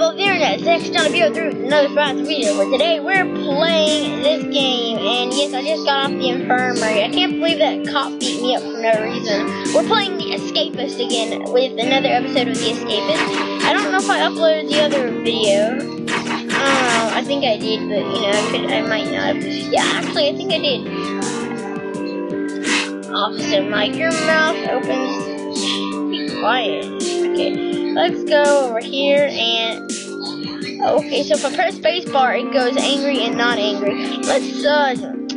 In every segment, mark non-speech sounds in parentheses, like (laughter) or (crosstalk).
of the internet? Zach's John Beer through another fast video where today we're playing this game and yes I just got off the infirmary. I can't believe that cop beat me up for no reason. We're playing the Escapist again with another episode of the Escapist. I don't know if I uploaded the other video. Know, I think I did, but you know, I could I might not. Yeah, actually I think I did. Officer Mike, your mouth opens. Be quiet. Okay, let's go over here and. Okay, so if I press spacebar, it goes angry and not angry. Let's uh. mm,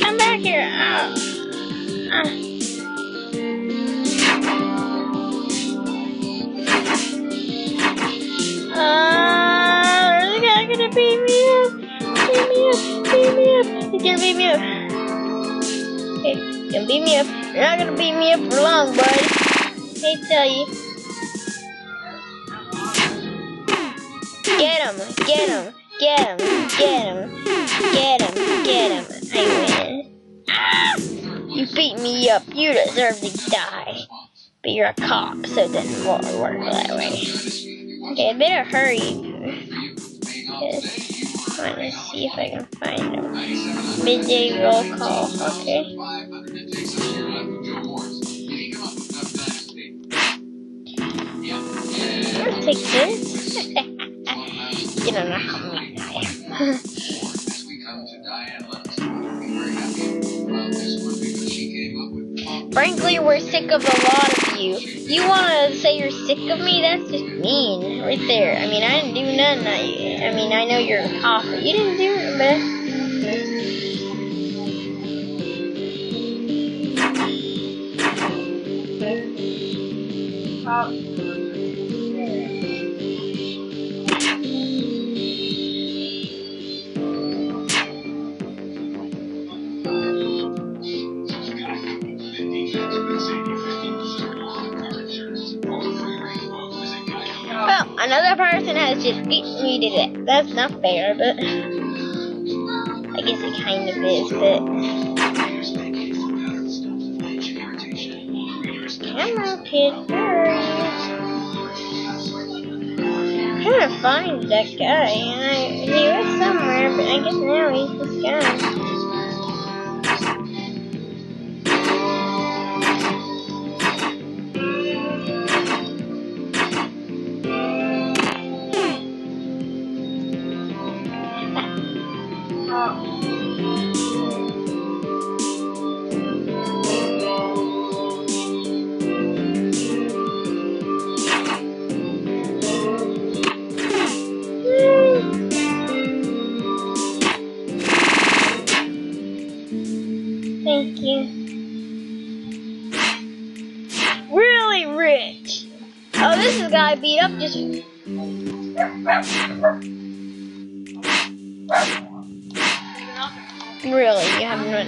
Come back here. Guy gonna beat me up? Beat me up, beat me up. He's gonna beat me up. He's gonna beat me up. You're not gonna beat me up for long, bud. Tell you. Get him, get him, get him, get him, get him, get him. I win. You beat me up. You deserve to die. But you're a cop, so it doesn't work that way. Okay, I better hurry. Want to see if I can find him. Midday roll call. Okay. I'll this. (laughs) you don't know how many I am. Frankly, we're sick of a lot of you. You want to say you're sick of me? That's just mean, right there. I mean, I didn't do nothing. I, I mean, I know you're a cop, but you didn't do it, another person has just beat me to death. That's not fair, but I guess it kind of is, but come on, kid, hurry. I'm trying to find that guy, and I he was somewhere, but I guess now he's just gone. Really, you haven't run.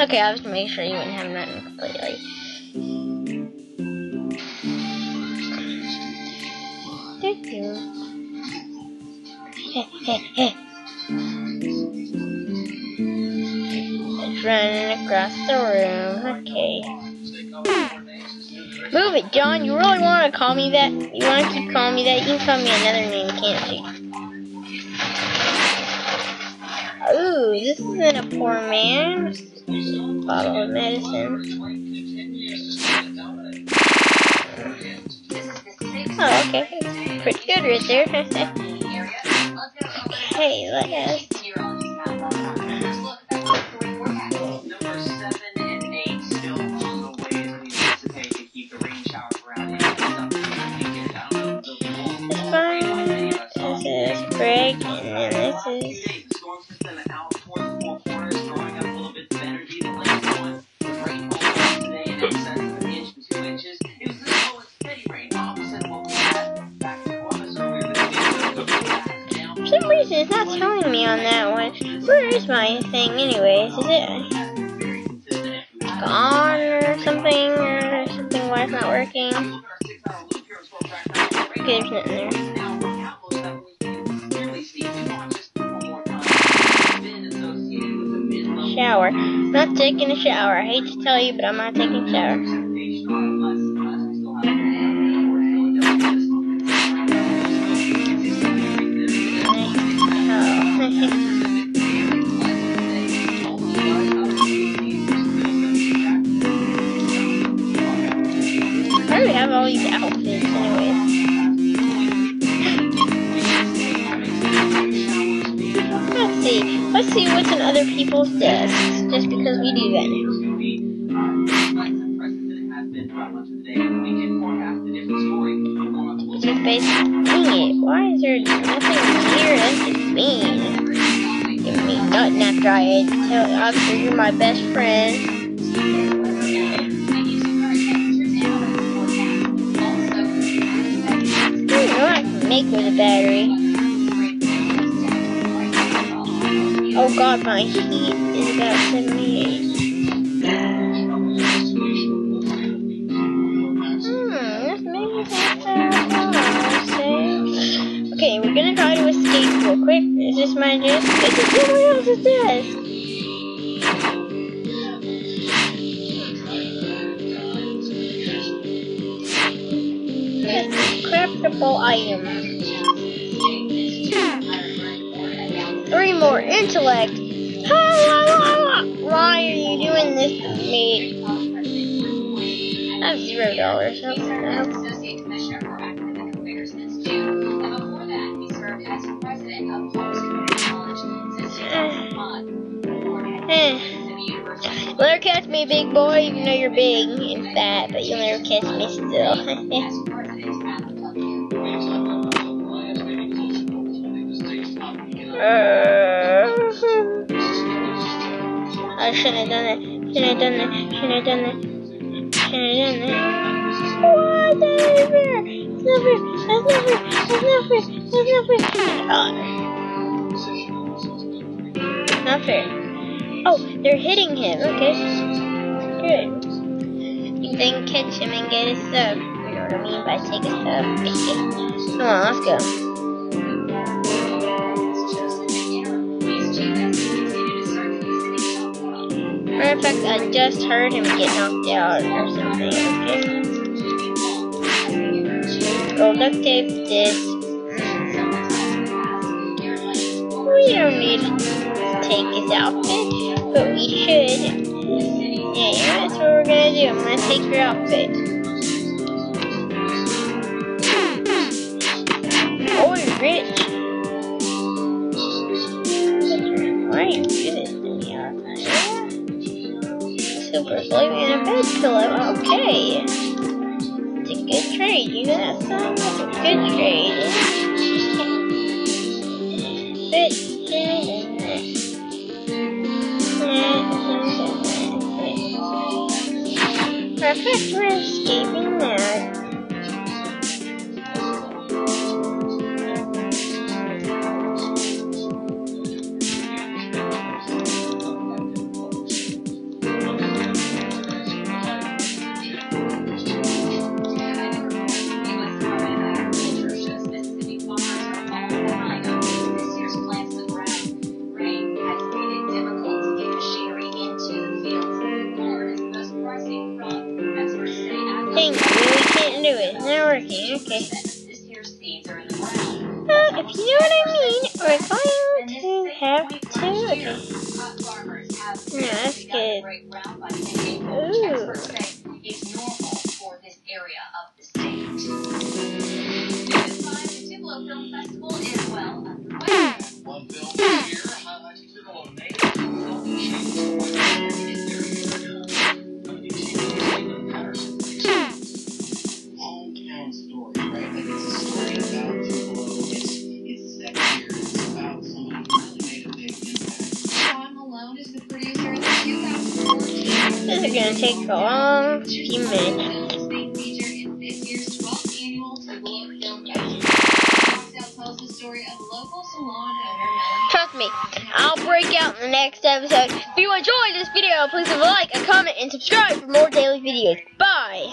Okay, I was to make sure you wouldn't have run completely. Thank you. Running across the room. Okay. Move it, John. You really want to call me that? You want to keep calling me that? You can call me another name, can't you? Ooh, this isn't a poor man. Bottle of medicine. Oh, okay. Pretty good right there. okay, let us. Some reason, it's not telling me on that one. Where is my thing, anyways? Is it gone or something? Or something? Why it's not working? Okay, there's nothing there. Shower. I'm not taking a shower. I hate to tell you, but I'm not taking a shower. In other just because we do that now. Base. Dang it! Why is there nothing here? That's just mean. Give me nothing after I tell after you're my best friend. Make with a battery. Oh god, my heat is about 78. Hmm. Okay, we're gonna try to escape real quick. Is this my desk? This is someone else's desk. Yes, craftable item. Three more intellect. Why are you doing this to me? I have zero dollars. Associate Commissioner for Academic Affairs since June. And before that, he served as president of Homestead College since 2005. Eh. You'll never catch me, big boy, even though you're big and fat, but you'll never catch me still. I shouldn't have done it. Shouldn't have done it. Shouldn't have done it. Shouldn't have done it. Whatever. It's not fair. That's not fair. That's not fair. That's not fair. Oh. Not fair. Oh, they're hitting him. Okay. Good. You then catch him and get his sub. You know what I mean by take a sub. Come on, let's go. Fact, I just heard him get knocked out or something. Okay. Go duct tape this. We don't need to take his outfit, but we should. Yeah, that's what we're gonna do. I'm gonna take your outfit. Oh, rich. Super sleeping in a bed pillow. Okay. It's a good trade. You know that son? That's a good trade. But, Perfect, we're escaping now. Okay. Of local salon owner Melanie Trust me, I'll break out in the next episode. If you enjoyed this video, please leave a like, a comment, and subscribe for more daily videos. Bye!